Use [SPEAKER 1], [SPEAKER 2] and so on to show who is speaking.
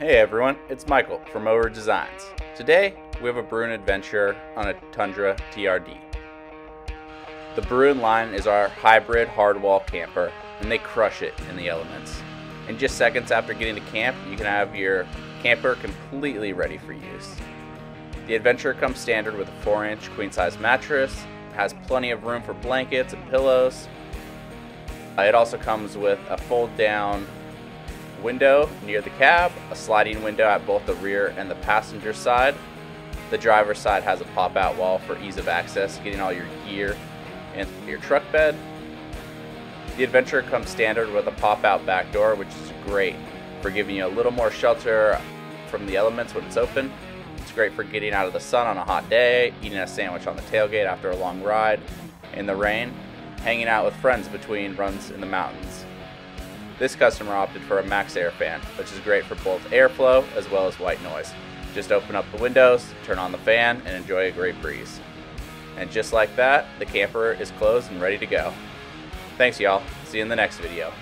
[SPEAKER 1] Hey everyone, it's Michael from Oru Designs. Today we have a Bruin Adventurer on a Tundra TRD. The Bruin line is our hybrid hardwall camper and they crush it in the elements. In just seconds after getting to camp, you can have your camper completely ready for use. The Adventurer comes standard with a 4 inch queen size mattress, has plenty of room for blankets and pillows. Uh, it also comes with a fold down window near the cab, a sliding window at both the rear and the passenger side. The driver's side has a pop-out wall for ease of access, getting all your gear into your truck bed. The Adventurer comes standard with a pop-out back door, which is great for giving you a little more shelter from the elements when it's open. It's great for getting out of the sun on a hot day, eating a sandwich on the tailgate after a long ride in the rain, hanging out with friends between runs in the mountains. This customer opted for a MaxxAir fan, which is great for both airflow as well as white noise. Just open up the windows, turn on the fan, and enjoy a great breeze. And just like that, the camper is closed and ready to go. Thanks y'all, see you in the next video.